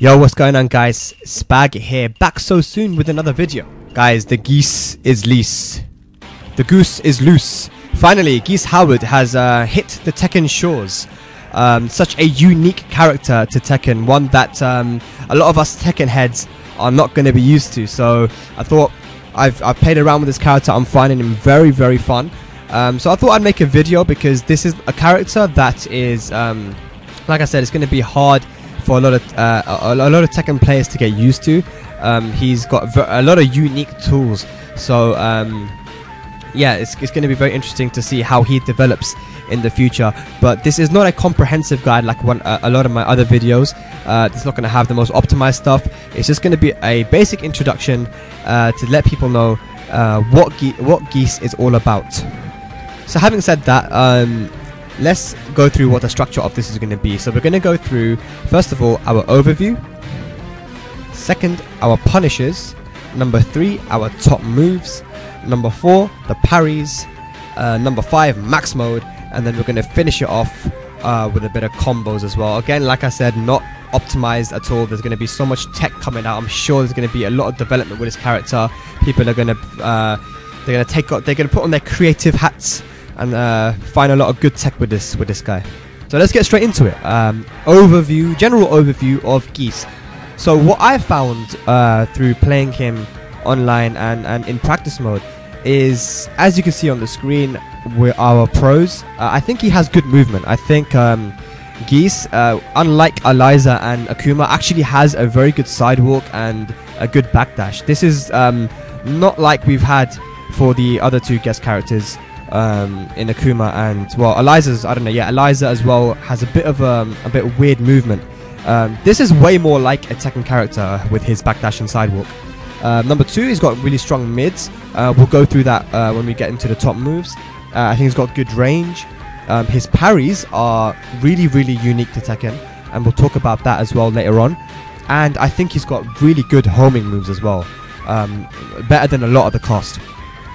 Yo, what's going on guys? Spag here, back so soon with another video. Guys, the geese is loose. The goose is loose. Finally, Geese Howard has uh, hit the Tekken shores. Um, such a unique character to Tekken, one that um, a lot of us Tekken heads are not going to be used to. So I thought I've, I've played around with this character, I'm finding him very, very fun. Um, so I thought I'd make a video because this is a character that is, um, like I said, it's going to be hard for a lot of uh, a, a, lot of Tekken players to get used to. Um, he's got a lot of unique tools, so um, yeah, it's, it's going to be very interesting to see how he develops in the future. But this is not a comprehensive guide like one, uh, a lot of my other videos. Uh, it's not going to have the most optimized stuff. It's just going to be a basic introduction uh, to let people know uh, what ge- what geese is all about. So having said that, um, let's go through what the structure of this is going to be. So we're going to go through, first of all, our overview. Second, our punishes. Number three, our top moves. Number four, the parries. Uh, number five, max mode. And then we're going to finish it off uh, with a bit of combos as well. Again, like I said, not optimized at all. There's going to be so much tech coming out. I'm sure there's going to be a lot of development with this character. People are going to uh, they're going to take they're going to put on their creative hats and uh, find a lot of good tech with this with this guy. So let's get straight into it. Um, overview, general overview of Geese. So what I found uh, through playing him online and, and in practice mode is, as you can see on the screen, with our pros. Uh, I think he has good movement. I think um, Geese, uh, unlike Eliza and Akuma, actually has a very good sidewalk and a good backdash. This is um, not like we've had for the other two guest characters um, in Akuma and well Eliza's I don't know yeah Eliza as well has a bit of um, a bit of weird movement. Um, this is way more like a Tekken character with his backdash and sidewalk. Uh, number two, he's got really strong mids. Uh, we'll go through that uh, when we get into the top moves. Uh, I think he's got good range. Um, his parries are really, really unique to Tekken, and we'll talk about that as well later on. And I think he's got really good homing moves as well, um, better than a lot of the cost.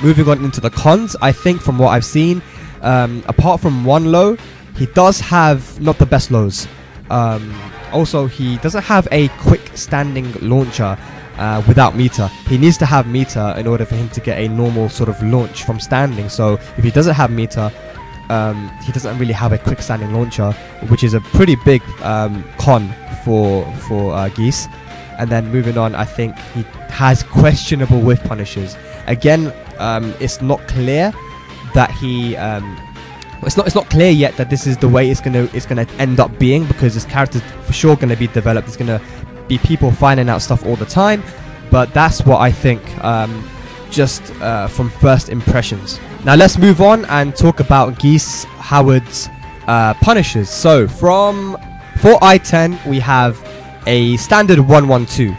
Moving on into the cons, I think from what I've seen, um, apart from one low, he does have not the best lows. Um, also, he doesn't have a quick standing launcher uh, without meter. He needs to have meter in order for him to get a normal sort of launch from standing. So if he doesn't have meter, um, he doesn't really have a quick standing launcher, which is a pretty big um, con for for uh, Geese. And then moving on, I think he has questionable whiff punishes. Again, um, it's not clear that he. Um, it's not. It's not clear yet that this is the way it's gonna. It's gonna end up being because this character's for sure gonna be developed. It's gonna be people finding out stuff all the time. But that's what I think. Um, just uh, from first impressions. Now let's move on and talk about Geese Howard's uh, punishes. So from for I10 we have a standard 112.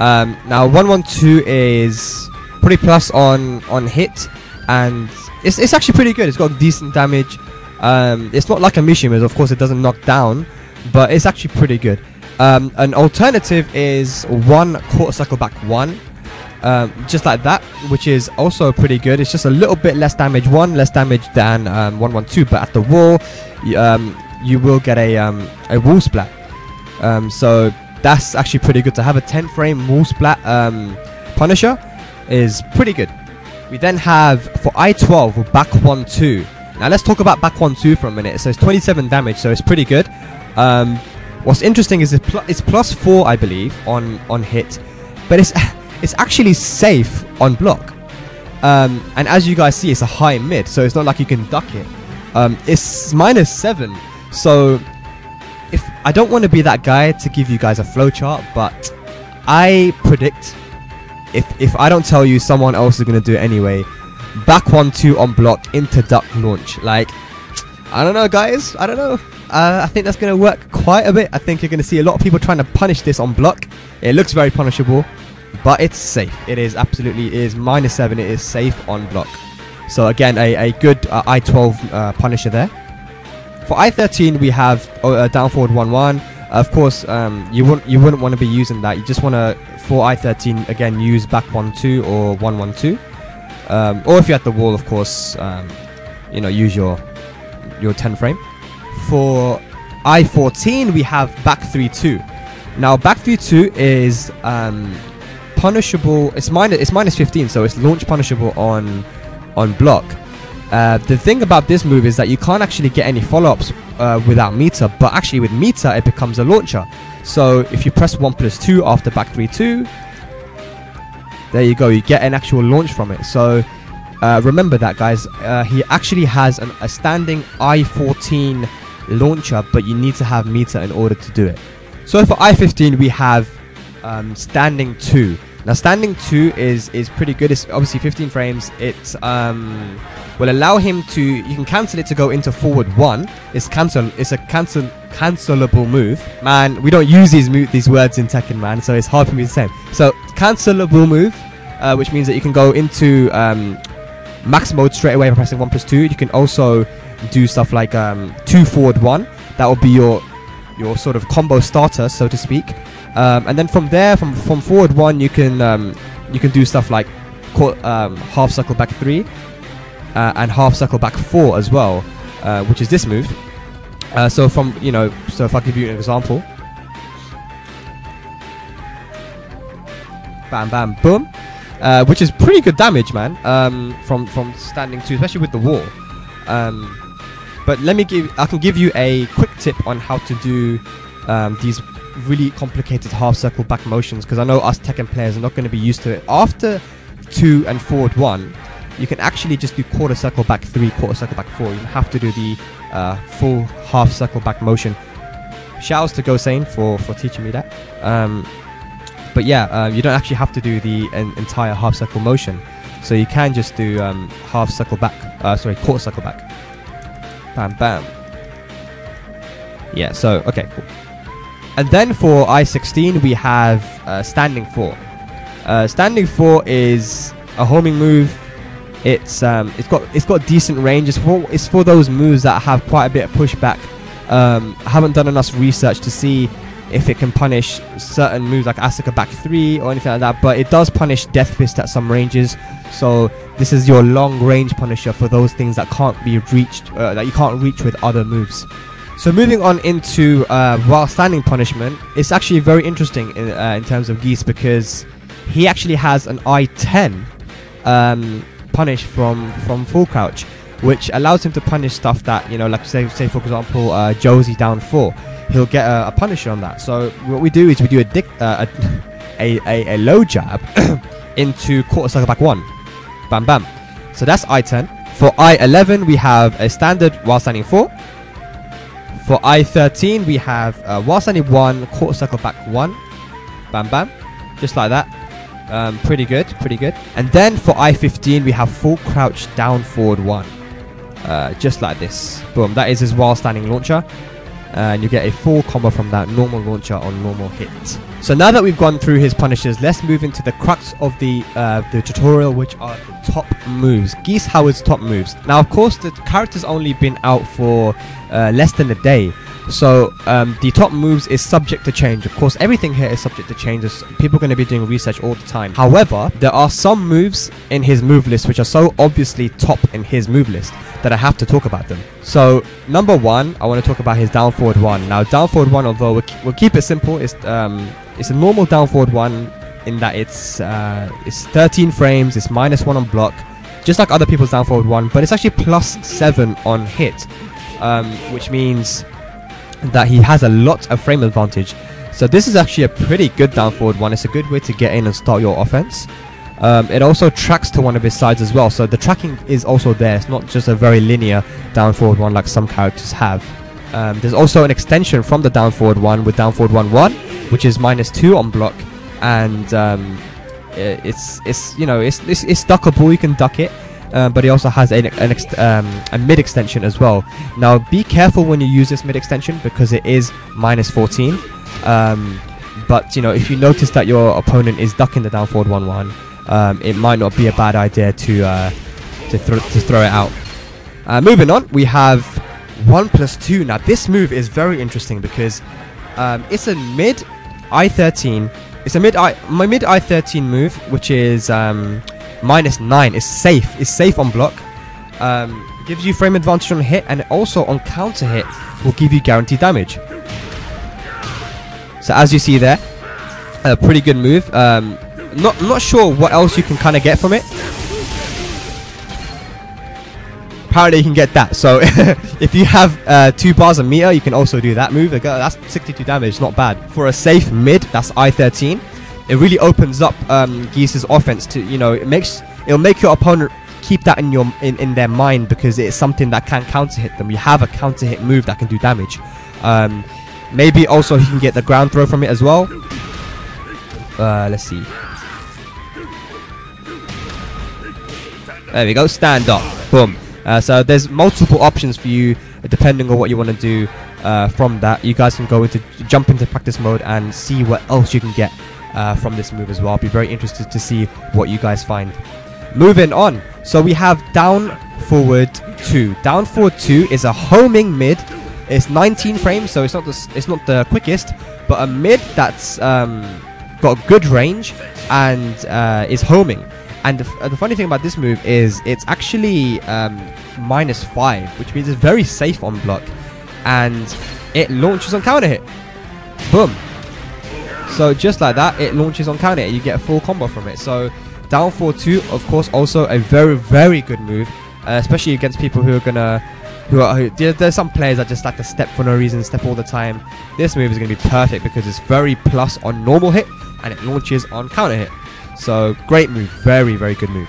Um, now 112 is pretty plus on on hit, and it's, it's actually pretty good. It's got decent damage. Um, it's not like a Mishima, of course it doesn't knock down, but it's actually pretty good. Um, an alternative is one quarter cycle back one, um, just like that, which is also pretty good. It's just a little bit less damage, one less damage than um, 112, but at the wall, um, you will get a um, a wall splat. Um, so that's actually pretty good to have a 10 frame wall splat um, Punisher is pretty good. We then have for I-12 back 1-2. Now let's talk about back 1-2 for a minute. So it's 27 damage, so it's pretty good. Um, what's interesting is it's, pl it's plus 4, I believe, on, on hit. But it's, it's actually safe on block. Um, and as you guys see, it's a high mid, so it's not like you can duck it. Um, it's minus 7, so if I don't want to be that guy to give you guys a flowchart, but I predict if if I don't tell you, someone else is gonna do it anyway. Back one two on block into duck launch. Like I don't know, guys. I don't know. Uh, I think that's gonna work quite a bit. I think you're gonna see a lot of people trying to punish this on block. It looks very punishable, but it's safe. It is absolutely it is minus seven. It is safe on block. So again, a, a good uh, I-12 uh, punisher there. For I-13, we have uh, down forward 1-1. Of course, um, you wouldn't you wouldn't want to be using that. You just want to for I-13 again use back 1-2 or 1-1-2. Um, or if you're at the wall, of course, um, you know use your your 10 frame. For I-14, we have back 3-2. Now back 3-2 is um, punishable. It's minus. It's minus 15, so it's launch punishable on on block. Uh, the thing about this move is that you can't actually get any follow-ups uh, without meter, but actually with meter it becomes a launcher. So if you press 1 plus 2 after back 3 2, there you go, you get an actual launch from it. So uh, remember that, guys. Uh, he actually has an, a standing I-14 launcher, but you need to have meter in order to do it. So for I-15, we have um, standing 2. Now standing 2 is is pretty good. It's obviously 15 frames. it's... um, will allow him to you can cancel it to go into forward 1. It's cancel it's a cancel cancelable move. Man, we don't use these mo- these words in Tekken man, so it's hard for me to say. So cancelable move, uh, which means that you can go into um, max mode straight away by pressing 1 plus 2. You can also do stuff like um, 2 forward 1. That will be your your sort of combo starter, so to speak. Um, and then from there, from from forward one, you can um, you can do stuff like um, half circle back three uh, and half circle back four as well, uh, which is this move. Uh, so from you know, so if I give you an example, bam, bam, boom, uh, which is pretty good damage, man. Um, from from standing two, especially with the wall. Um, but let me give, I can give you a quick tip on how to do um, these really complicated half circle back motions because I know us Tekken players are not going to be used to it. After two and forward one, you can actually just do quarter circle back three, quarter circle back four. You have to do the uh, full half circle back motion. Shouts to Gosain for for teaching me that. Um, but yeah, uh, you don't actually have to do the en- entire half circle motion, so you can just do um, half circle back. Uh, sorry, quarter circle back. Bam, bam. Yeah. So okay, cool. And then for I-16 we have uh, Standing 4. Uh, standing 4 is a homing move. It's um, it's got it's got decent range. It's for it's for those moves that have quite a bit of pushback. Um, I haven't done enough research to see if it can punish certain moves like Asuka back 3 or anything like that, but it does punish Death Fist at some ranges. So this is your long range punisher for those things that can't be reached, uh, that you can't reach with other moves. So moving on into uh, while standing punishment, it's actually very interesting in, uh, in terms of Geese because he actually has an I-10 um, punish from from full crouch, which allows him to punish stuff that you know, like say say for example, uh, Josie down four, he'll get a, a, punisher on that. So what we do is we do a dick, uh, a, a, a low jab into quarter circle back one, bam bam. So that's I-10. For I-11 we have a standard while standing four for I-13, we have uh, while standing 1, quarter circle back 1. Bam bam. Just like that. Um, pretty good, pretty good. And then for I-15, we have full crouch down forward 1. Uh, just like this. Boom. That is his while standing launcher. And you get a full combo from that normal launcher on normal hit. So now that we've gone through his punishes, let's move into the crux of the uh, the tutorial, which are the top moves. Geese Howard's top moves. Now, of course, the character's only been out for uh, less than a day. So um, the top moves is subject to change. Of course, everything here is subject to change. People are going to be doing research all the time. However, there are some moves in his move list which are so obviously top in his move list that I have to talk about them. So number one, I want to talk about his down forward one. Now down forward one, although we'll, we'll keep it simple, it's um, it's a normal down forward one in that it's uh, it's 13 frames, it's minus one on block, just like other people's down forward one, but it's actually plus seven on hit, um, which means that he has a lot of frame advantage. So this is actually a pretty good down forward one. It's a good way to get in and start your offense. Um, it also tracks to one of his sides as well, so the tracking is also there. It's not just a very linear down forward one like some characters have. Um, there's also an extension from the down forward one with down forward one one, which is minus two on block, and um, it's it's you know it's it's, it's duckable. You can duck it, um, but it also has ex- um, a mid extension as well. Now, be careful when you use this mid extension because it is minus 14. Um, but you know, if you notice that your opponent is ducking the down forward one one, um, it might not be a bad idea to uh, to, th- to throw it out. Uh, moving on, we have one plus two. Now, this move is very interesting because um, it's a mid I13. It's a mid I my mid I13 move, which is um, minus 9 is safe. Is safe on block. Um, gives you frame advantage on hit and also on counter hit will give you guaranteed damage. So as you see there, a pretty good move. Um, not not sure what else you can kind of get from it. Apparently you can get that. So if you have uh, two bars of meter, you can also do that move. That's 62 damage, not bad. For a safe mid, that's I-13. It really opens up um, Geese's offense to, you know, it makes it'll make your opponent keep that in your in, in their mind because it's something that can counter hit them. You have a counter hit move that can do damage. Um, maybe also he can get the ground throw from it as well. Uh, let's see. There we go. Stand up. Boom. Uh, so there's multiple options for you depending on what you want to do uh, from that. You guys can go into jump into practice mode and see what else you can get uh, from this move as well. I'll be very interested to see what you guys find. Moving on. So we have down forward two. Down forward two is a homing mid. It's 19 frames, so it's not the it's not the quickest, but a mid that's um, got good range and uh, is homing. And the, uh, the, funny thing about this move is it's actually um, minus 5, which means it's very safe on block. And it launches on counter hit. Boom. So just like that, it launches on counter. You get a full combo from it. So down 4-2, of course, also a very, very good move. Uh, especially against people who are going to who are who, there's some players that just like to step for no reason, step all the time. This move is going to be perfect because it's very plus on normal hit and it launches on counter hit. So great move, very, very good move.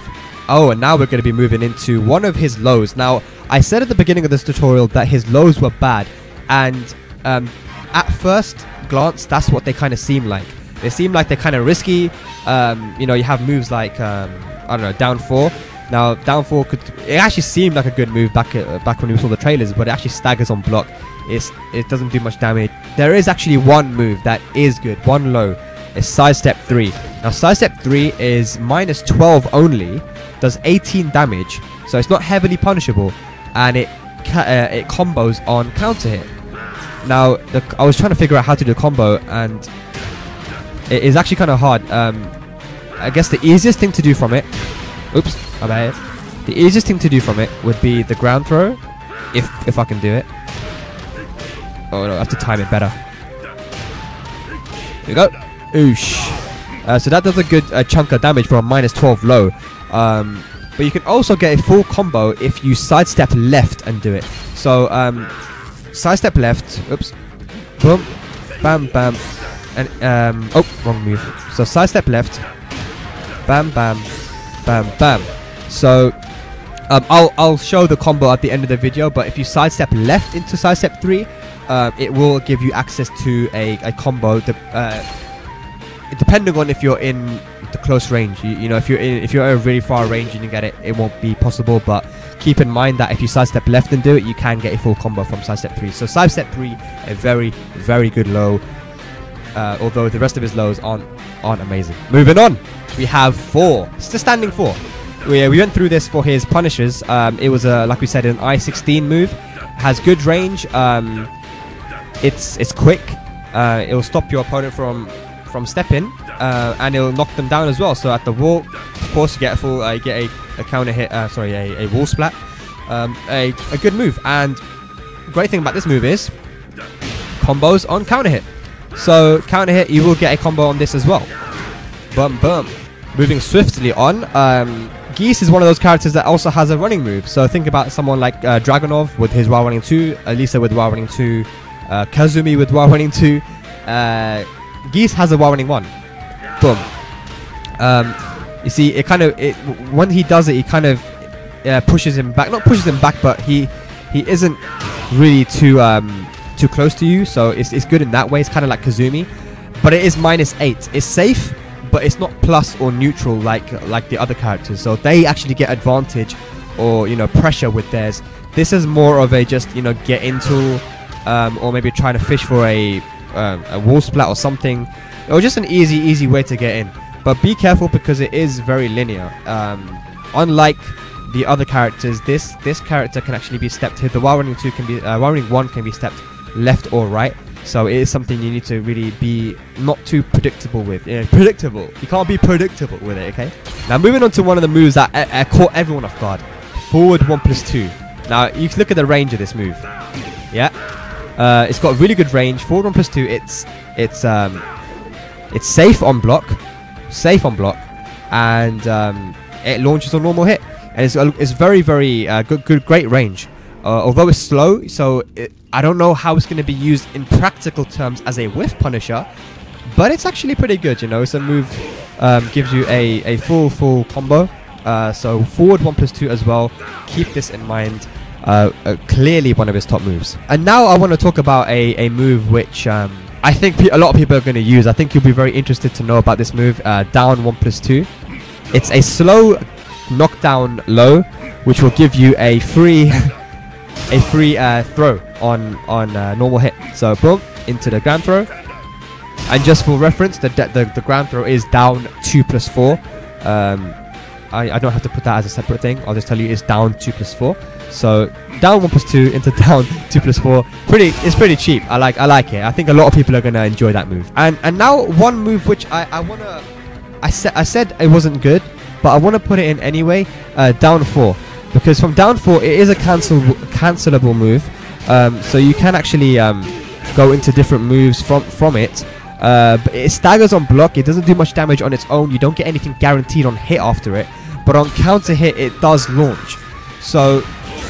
Oh, and now we're going to be moving into one of his lows. Now, I said at the beginning of this tutorial that his lows were bad, and um, at first glance, that's what they kind of seem like. They seem like they're kind of risky. Um, you know, you have moves like, um, I don't know, down four. Now, down four could, it actually seemed like a good move back uh, back when we saw the trailers, but it actually staggers on block. It's, it doesn't do much damage. There is actually one move that is good, one low, is sidestep 3. Now sidestep 3 is minus 12 only, does 18 damage, so it's not heavily punishable, and it uh, it combos on counter hit. Now the, I was trying to figure out how to do the combo, and it is actually kind of hard. Um, I guess the easiest thing to do from it, oops, my it. The easiest thing to do from it would be the ground throw, if if I can do it. Oh no, I have to time it better. Here we go. Oosh. Uh, so that does a good uh, chunk of damage for a minus 12 low. Um, but you can also get a full combo if you sidestep left and do it. So, um, sidestep left. Oops. Boom. Bam, bam. And, um, oh, wrong move. So, sidestep left. Bam, bam. Bam, bam. So, um, I'll, I'll show the combo at the end of the video, but if you sidestep left into sidestep 3, um, it will give you access to a, a combo. Uh, depending on if you're in the close range, you, you know, if you're in, if you're at a really far range and you get it, it won't be possible. But keep in mind that if you sidestep left and do it, you can get a full combo from sidestep three. So sidestep three, a very, very good low. Uh, although the rest of his lows aren't aren't amazing. Moving on, we have four. It's the standing four. We, we went through this for his punishes. Um, it was a like we said an I-16 move. Has good range. Um, it's it's quick. Uh, it will stop your opponent from from stepping, uh, and it'll knock them down as well. So at the wall, of course, you get a full, uh, get a, a counter hit. Uh, sorry, a, a wall splat. Um, a, a good move. And great thing about this move is combos on counter hit. So counter hit, you will get a combo on this as well. Boom, boom. Moving swiftly on. Um, Geese is one of those characters that also has a running move. So think about someone like uh, Dragunov with his while running 2, Eliza with while running 2, uh, Kazumi with while running 2, uh, Geese has a while running one. Boom. Um, you see, it kind of it, when he does it, he kind of uh, pushes him back. Not pushes him back, but he he isn't really too um, too close to you. So it's, it's good in that way. It's kind of like Kazumi, but it is minus eight. It's safe, but it's not plus or neutral like like the other characters. So they actually get advantage or you know pressure with theirs. This is more of a just you know get into um, or maybe trying to fish for a um, a wall splat or something, or just an easy, easy way to get in. But be careful because it is very linear. Um, unlike the other characters, this this character can actually be stepped here. The while running two can be uh, while running one can be stepped left or right. So it is something you need to really be not too predictable with. Yeah, predictable. You can't be predictable with it. Okay. Now moving on to one of the moves that uh, uh, caught everyone off guard. Forward one plus two. Now you can look at the range of this move. Yeah. Uh, it's got really good range. Forward one plus two. It's it's um, it's safe on block, safe on block, and um, it launches on normal hit, and it's it's very very uh, good good great range. Uh, although it's slow, so it, I don't know how it's going to be used in practical terms as a whiff punisher, but it's actually pretty good. You know, it's a move um, gives you a a full full combo. Uh, so forward one plus two as well. Keep this in mind. Uh, uh, clearly one of his top moves. And now I want to talk about a, a move which um, I think a lot of people are going to use. I think you'll be very interested to know about this move. Uh, down one plus two. It's a slow knockdown low, which will give you a free a free uh, throw on on uh, normal hit. So boom into the ground throw. And just for reference, the the, the ground throw is down two plus four. Um, I, I don't have to put that as a separate thing. I'll just tell you it's down two plus four. So down one plus two into down two plus four. Pretty, it's pretty cheap. I like, I like it. I think a lot of people are gonna enjoy that move. And and now one move which I, I wanna, I said I said it wasn't good, but I wanna put it in anyway. Uh, down four, because from down four it is a cancel cancelable move. Um, so you can actually um, go into different moves from from it. Uh, but it staggers on block. It doesn't do much damage on its own. You don't get anything guaranteed on hit after it. But on counter hit, it does launch. So,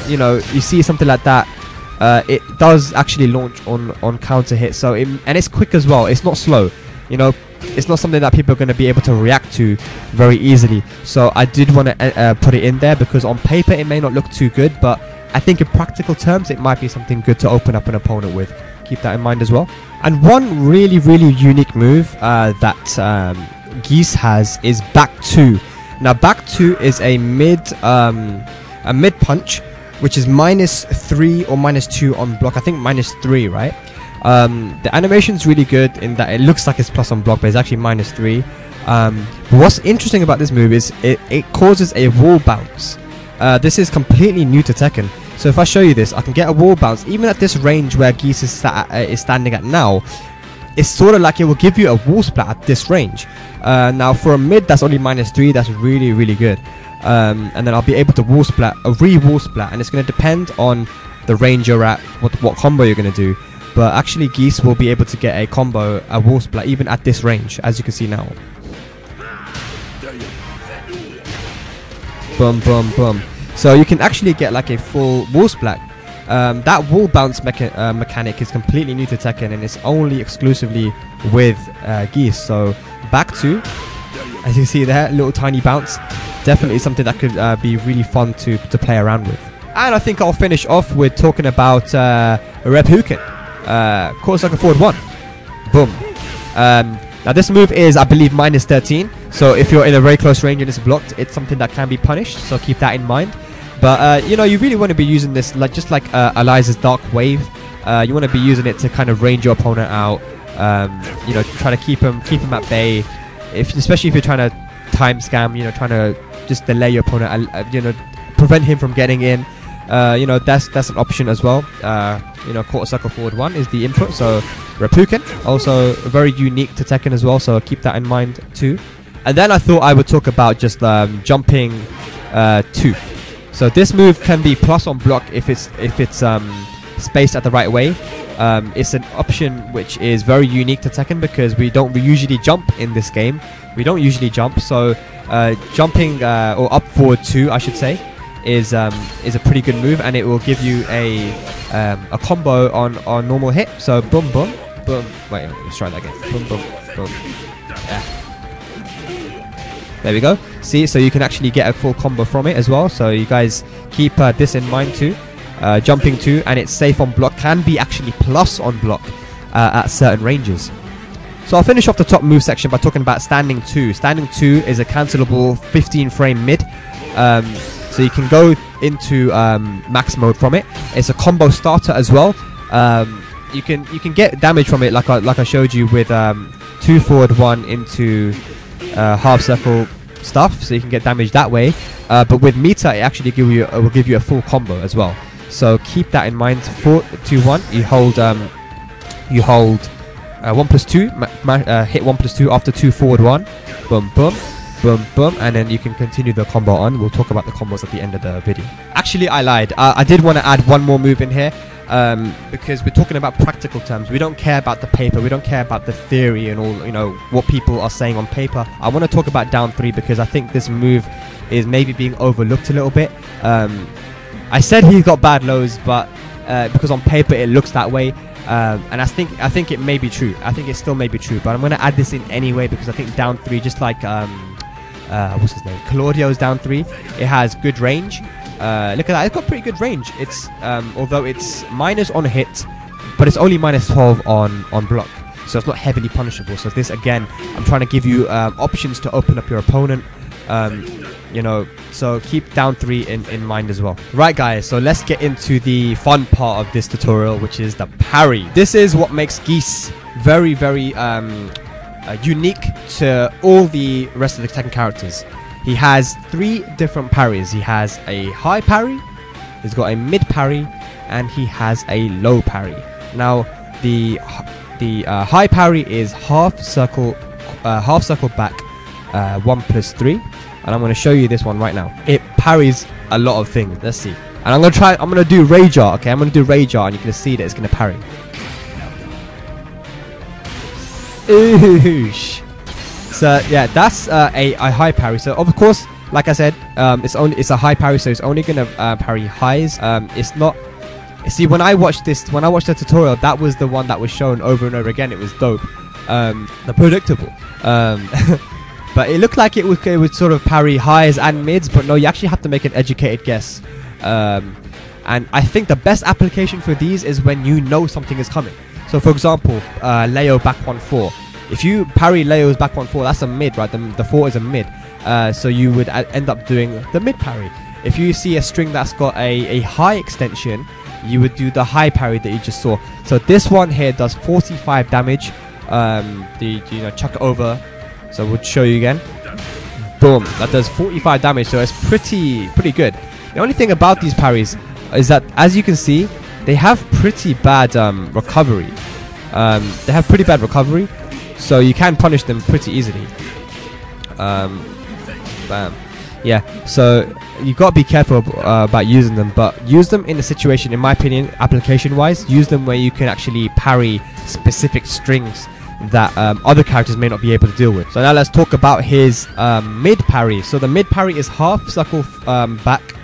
you know, you see something like that. Uh, it does actually launch on on counter hit. So, it, and it's quick as well. It's not slow. You know, it's not something that people are going to be able to react to very easily. So, I did want to uh, uh, put it in there because on paper it may not look too good, but I think in practical terms it might be something good to open up an opponent with. Keep that in mind as well. And one really, really unique move uh, that um, Geese has is back two. Now, back two is a mid, um, a mid punch, which is minus three or minus two on block. I think minus three, right? Um, the animation's really good in that it looks like it's plus on block, but it's actually minus three. Um, but what's interesting about this move is it, it causes a wall bounce. Uh, this is completely new to Tekken. So if I show you this, I can get a wall bounce even at this range where Geese is, uh, is standing at now. It's sort of like it will give you a wall splat at this range. Uh, now for a mid, that's only minus three. That's really really good. Um, and then I'll be able to wall splat a re wall splat, and it's going to depend on the range you're at, what what combo you're going to do. But actually, Geese will be able to get a combo, a wall splat, even at this range, as you can see now. Boom, boom, boom. So you can actually get like a full wall splat. Um, that wall bounce mecha- uh, mechanic is completely new to Tekken and it's only exclusively with uh, Geese. So back to, as you see there, little tiny bounce. Definitely something that could uh, be really fun to, to play around with. And I think I'll finish off with talking about uh, Reppuken. Uh, Quarter Circle Forward 1. Boom. Um, now this move is, I believe, minus 13. So if you're in a very close range and it's blocked, it's something that can be punished. So keep that in mind. But uh, you know, you really want to be using this like just like uh, Eliza's Dark Wave. Uh, you want to be using it to kind of range your opponent out. Um, you know, try to keep him keep him at bay. If especially if you're trying to time scam, you know, trying to just delay your opponent. Uh, you know, prevent him from getting in. Uh, you know, that's that's an option as well. Uh, you know, quarter circle forward one is the input. So Reppuken, also very unique to Tekken as well. So keep that in mind too. And then I thought I would talk about just um, jumping uh, two. So this move can be plus on block if it's if it's um, spaced at the right way. Um, it's an option which is very unique to Tekken because we don't usually jump in this game. We don't usually jump, so uh, jumping uh, or up forward two, I should say, is um, is a pretty good move, and it will give you a um, a combo on on normal hit. So boom boom boom. Wait, let's try that again. Boom boom boom. Yeah. There we go. See, so you can actually get a full combo from it as well. So you guys keep uh, this in mind too. Uh, jumping too, and it's safe on block. Can be actually plus on block uh, at certain ranges. So I'll finish off the top move section by talking about standing two. Standing two is a cancelable 15 frame mid. Um, so you can go into um, max mode from it. It's a combo starter as well. Um, you can you can get damage from it like I, like I showed you with um, two forward one into uh, half circle stuff, so you can get damage that way. Uh, but with meter, it actually give you uh, will give you a full combo as well. So keep that in mind. Four, two, one. You hold um, you hold uh, one plus two. Uh, hit one plus two after two forward one. Boom, boom, boom, boom, and then you can continue the combo on. We'll talk about the combos at the end of the video. Actually, I lied. I did want to add one more move in here. Um, because we're talking about practical terms. We don't care about the paper. We don't care about the theory and all you know what people are saying on paper. I want to talk about down three because I think this move is maybe being overlooked a little bit. Um, I said he got bad lows, but uh, because on paper it looks that way. Um, and I think I think it may be true. I think it still may be true, but I'm going to add this in anyway because I think down three, just like um, uh, what's his name, Claudio's down three, it has good range. Uh, look at that, it's got pretty good range. It's um, although it's minus on hit, but it's only minus 12 on on block, so it's not heavily punishable. So this again, I'm trying to give you um, options to open up your opponent. Um, you know, so keep down three in, in mind as well. Right guys, so let's get into the fun part of this tutorial, which is the parry. This is what makes Geese very, very um, uh, unique to all the rest of the Tekken characters. He has three different parries. He has a high parry, he's got a mid parry, and he has a low parry. Now, the the uh, high parry is half circle, uh, half circle back, uh, one plus three and I'm going to show you this one right now. It parries a lot of things. Let's see. And I'm going to try, I'm going to do Rager, okay? I'm going to do Rager and you can see that it's going to parry. Oosh. So yeah, that's uh, a, a high parry. So of course, like I said, um, it's only it's a high parry, so it's only gonna uh, parry highs. Um, it's not. See, when I watched this, when I watched the tutorial, that was the one that was shown over and over again. It was dope. Um, the predictable. Um, But it looked like it would, it would sort of parry highs and mids, but no, you actually have to make an educated guess. Um, and I think the best application for these is when you know something is coming. So for example, uh, Leo back 1-4. If you parry Leo's back 1-4, that's a mid, right? The, the 4 is a mid. Uh, so you would end up doing the mid parry. If you see a string that's got a, a high extension, you would do the high parry that you just saw. So this one here does 45 damage. Um, the you know chuck it over so we'll show you again. Boom. That does 45 damage, so it's pretty pretty good. The only thing about these parries is that, as you can see, they have pretty bad um, recovery. Um, they have pretty bad recovery, so you can punish them pretty easily. Um, bam. Yeah, so you've got to be careful uh, about using them, but use them in a situation, in my opinion, application-wise, use them where you can actually parry specific strings that um, other characters may not be able to deal with. So now let's talk about his um, mid parry. So the mid parry is half circle um, back,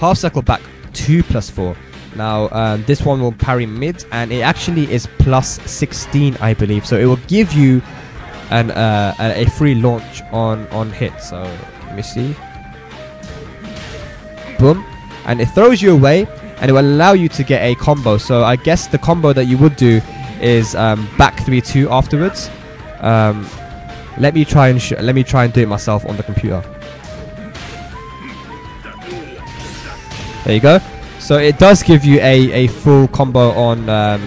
half circle back, 2 plus 4. Now um, this one will parry mid and it actually is plus 16 I believe. So it will give you an, uh, a free launch on, on hit. So let me see. Boom. And it throws you away and it will allow you to get a combo. So I guess the combo that you would do is um, back 3-2 afterwards. Um, let me try and let me try and do it myself on the computer. There you go. So it does give you a, a full combo on um,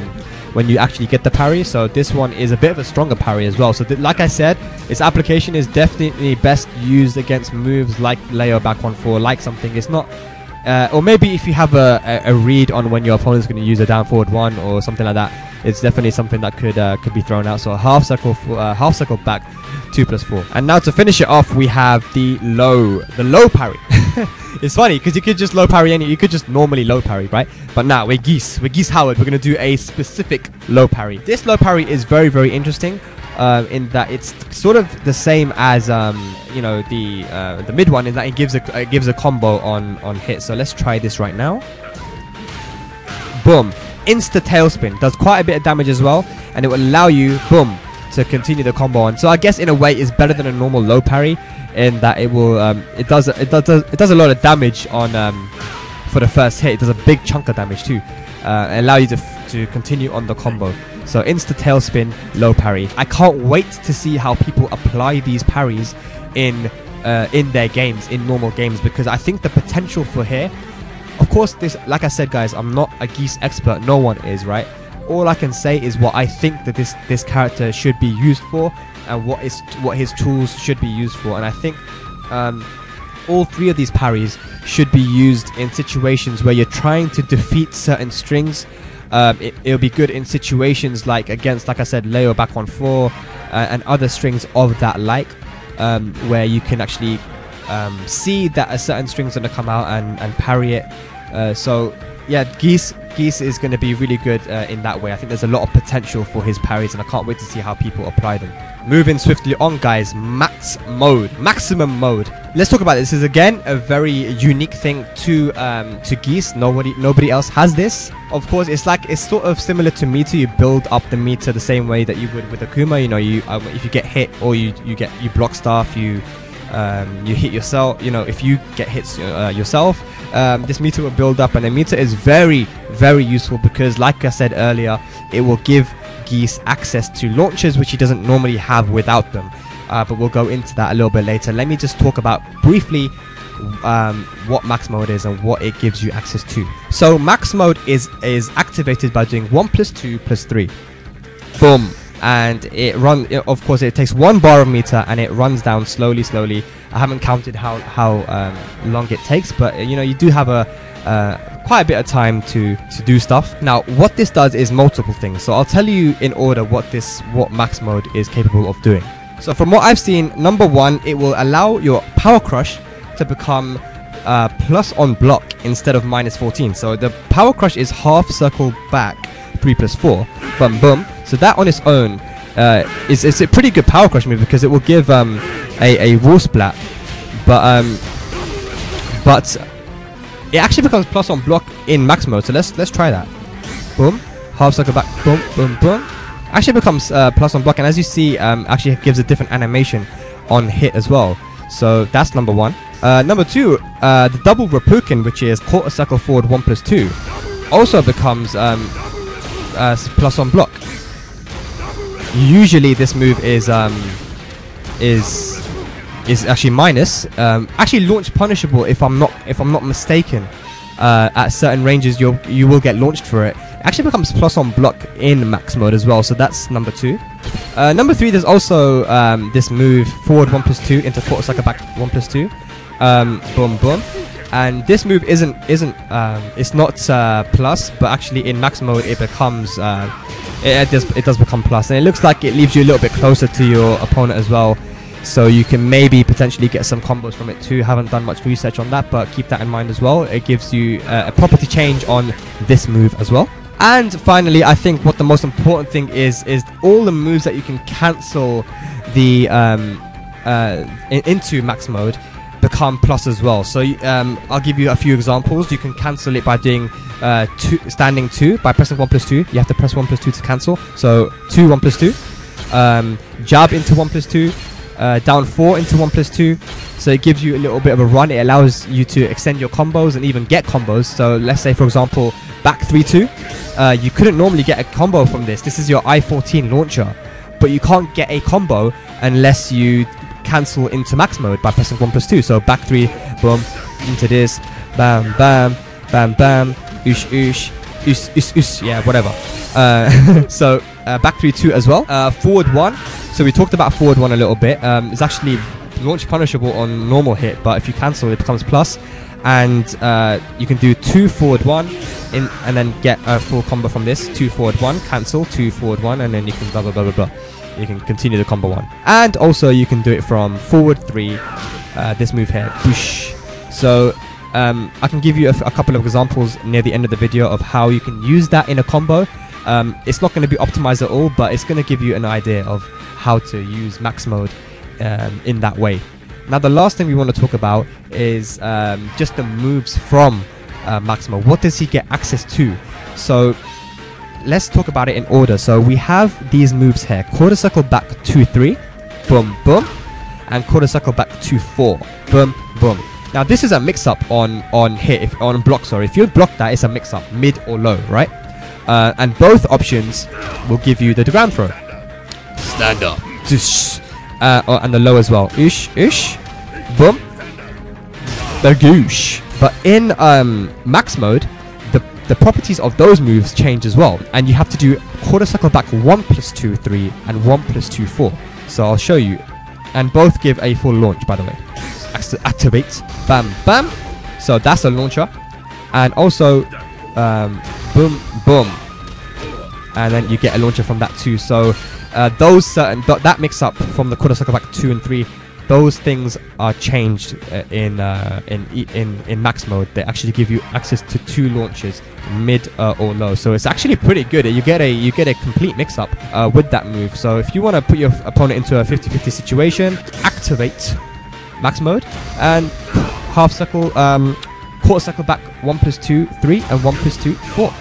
when you actually get the parry. So this one is a bit of a stronger parry as well. So like I said, its application is definitely best used against moves like Leo back 1-4, like something. It's not uh, or maybe if you have a, a, a read on when your opponent's going to use a down forward one or something like that, it's definitely something that could uh, could be thrown out. So half circle, uh, half circle back, two plus four. And now to finish it off, we have the low, the low parry. it's funny because you could just low parry any, you could just normally low parry, right? But now we're geese, we're geese Howard. We're gonna do a specific low parry. This low parry is very very interesting. Uh, in that it's sort of the same as um, you know the uh, the mid one in that it gives a it gives a combo on on hit. So let's try this right now. Boom insta tailspin. Does quite a bit of damage as well, and it will allow you, boom, to continue the combo on. So I guess in a way it's better than a normal low parry in that it will um, it does it does it does a lot of damage on um, for the first hit. It does a big chunk of damage too, uh, allow you to to continue on the combo. So insta tailspin, low parry. I can't wait to see how people apply these parries in uh, in their games, in normal games, because I think the potential for here of course, this, like I said, guys, I'm not a geese expert. No one is, right? All I can say is what I think that this this character should be used for, and what is what his tools should be used for. And I think um, all three of these parries should be used in situations where you're trying to defeat certain strings. Um, it, will be good in situations like against, like I said, Leo back on four uh, and other strings of that like, um, where you can actually um, see that a certain string's going to come out and, and parry it. Uh, so yeah, Geese Geese is going to be really good uh, in that way. I think there's a lot of potential for his parries, and I can't wait to see how people apply them. Moving swiftly on, guys. Max mode, maximum mode. Let's talk about this. This is again a very unique thing to um, to Geese. Nobody nobody else has this. Of course, it's like it's sort of similar to meter. You build up the meter the same way that you would with Akuma. You know, you um, if you get hit or you you get you block stuff, you um, you hit yourself. You know, if you get hits uh, yourself, um, this meter will build up, and the meter is very, very useful because, like I said earlier, it will give Geese access to launches which he doesn't normally have without them. Uh, but we'll go into that a little bit later. Let me just talk about briefly um, what max mode is and what it gives you access to. So max mode is is activated by doing one plus two plus three. Boom and it run of course it takes one bar of meter and it runs down slowly slowly i haven't counted how how um, long it takes but you know you do have a uh, quite a bit of time to to do stuff. Now what this does is multiple things. So i'll tell you in order what this what max mode is capable of doing. So from what i've seen number one it will allow your power crush to become uh, plus on block instead of minus 14 so the power crush is half circle back 3 plus 4 boom boom so that on its own uh, is, is a pretty good power crush move because it will give um, a, a wall splat. But um, but it actually becomes plus on block in max mode. So let's let's try that. Boom, half circle back. Boom, boom, boom. Actually becomes uh, plus on block, and as you see, um, actually gives a different animation on hit as well. So that's number one. Uh, number two, uh, the double Reppuken, which is quarter circle forward one plus two, also becomes um, uh, plus on block usually this move is um, is is actually minus. Um, actually, launch punishable if I'm not if I'm not mistaken. Uh, at certain ranges, you you will get launched for it. it. Actually, becomes plus on block in max mode as well. So that's number two. Uh, number three, there's also um, this move forward one plus two into quarter circle back one plus two. Um, boom boom. And this move isn't isn't um, it's not uh, plus, but actually in max mode it becomes uh, it, it, does it does become plus, and it looks like it leaves you a little bit closer to your opponent as well. So you can maybe potentially get some combos from it too. Haven't done much research on that, but keep that in mind as well. It gives you uh, a property change on this move as well. And finally, I think what the most important thing is is all the moves that you can cancel the um, uh, into max mode become plus as well. So um, I'll give you a few examples. You can cancel it by doing uh, two, standing two by pressing one plus two. You have to press one plus two to cancel. So two one plus two. Um, jab into one plus two. Uh, down four into one plus two. So it gives you a little bit of a run. It allows you to extend your combos and even get combos. So let's say, for example, back three two. Uh, you couldn't normally get a combo from this. This is your i14 launcher, but you can't get a combo unless you cancel into max mode by pressing 1 plus 2. So back 3, boom, into this, bam, bam, bam, bam, oosh, oosh, oosh, oosh, oosh, yeah, whatever. Uh, so uh, back 3, 2 as well. Uh, forward 1, so we talked about forward 1 a little bit. Um, it's actually launch punishable on normal hit, but if you cancel, it becomes plus and uh, you can do two forward one in, and then get a full combo from this two forward one cancel two forward one and then you can blah blah blah blah blah you can continue the combo one. And also you can do it from forward three, uh, this move here, boosh. So um, I can give you a, couple of examples near the end of the video of how you can use that in a combo. Um, it's not going to be optimized at all, but it's going to give you an idea of how to use max mode um, in that way. Now, the last thing we want to talk about is um, just the moves from uh, max mode. What does he get access to? So let's talk about it in order. So we have these moves here. Quarter circle back 2-3. Boom, boom. And quarter circle back 2-4. Boom, boom. Now this is a mix-up on, on hit, if, on block, sorry. If you block that, it's a mix-up, mid or low, right? Uh, and both options will give you the ground throw. Stand up. Uh, oh, and the low as well. Ish, ish. Boom. Bagoosh. But in um, max mode, the properties of those moves change as well. And you have to do quarter circle back 1 plus 2, 3, and 1 plus 2, 4. So I'll show you. And both give a full launch, by the way. Activate. Bam, bam. So that's a launcher. And also, um, boom, boom. And then you get a launcher from that too. So uh, those certain, th that mix up from the quarter circle back 2 and 3 those things are changed uh, in uh, in in in max mode. They actually give you access to two launches, mid uh, or low. So it's actually pretty good. You get a you get a complete mix up uh, with that move. So if you want to put your opponent into a 50-50 situation, activate max mode and half circle, um, quarter circle back, one plus two, three, and one plus two, four.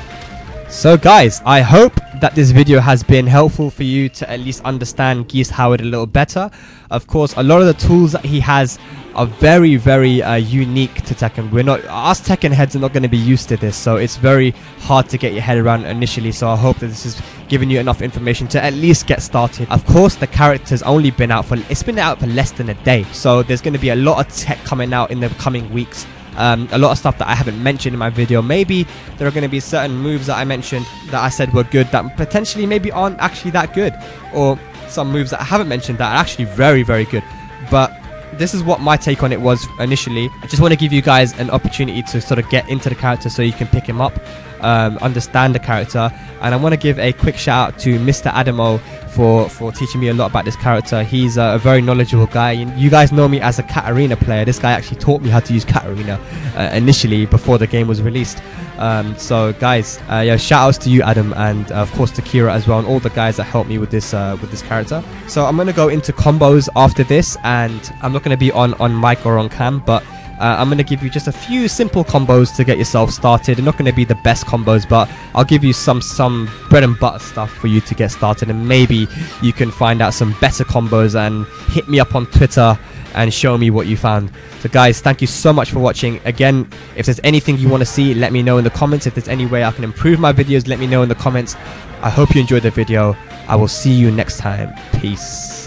So guys, I hope that this video has been helpful for you to at least understand Geese Howard a little better. Of course, a lot of the tools that he has are very, very uh, unique to Tekken. We're not, us Tekken heads are not going to be used to this, so it's very hard to get your head around initially. So I hope that this has given you enough information to at least get started. Of course, the character's only been out for, it's been out for less than a day, so there's going to be a lot of tech coming out in the coming weeks. Um, a lot of stuff that I haven't mentioned in my video. Maybe there are going to be certain moves that I mentioned that I said were good that potentially maybe aren't actually that good, or some moves that I haven't mentioned that are actually very, very good. But this is what my take on it was initially. I just want to give you guys an opportunity to sort of get into the character so you can pick him up, um, understand the character, and I want to give a quick shout out to Mr. Adamo for for teaching me a lot about this character. He's uh, a very knowledgeable guy. You guys know me as a Katarina player. This guy actually taught me how to use Katarina uh, initially before the game was released. Um, so guys, uh, yeah, shout outs to you, Adam, and uh, of course to Kira as well, and all the guys that helped me with this uh, with this character. So I'm gonna go into combos after this, and I'm not gonna be on on mic or on cam, but uh, I'm going to give you just a few simple combos to get yourself started. They're not going to be the best combos, but I'll give you some some bread and butter stuff for you to get started, and maybe you can find out some better combos and hit me up on Twitter and show me what you found. So guys, thank you so much for watching. Again, if there's anything you want to see, let me know in the comments. If there's any way I can improve my videos, let me know in the comments. I hope you enjoyed the video. I will see you next time. Peace.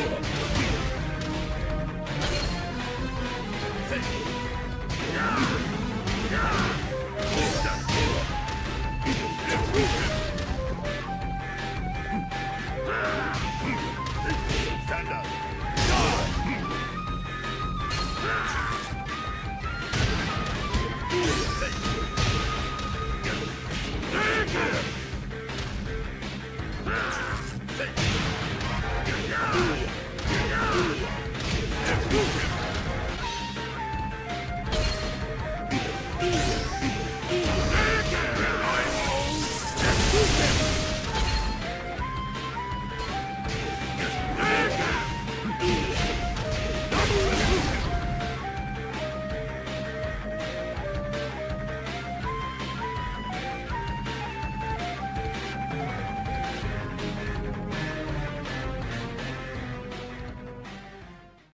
Davis.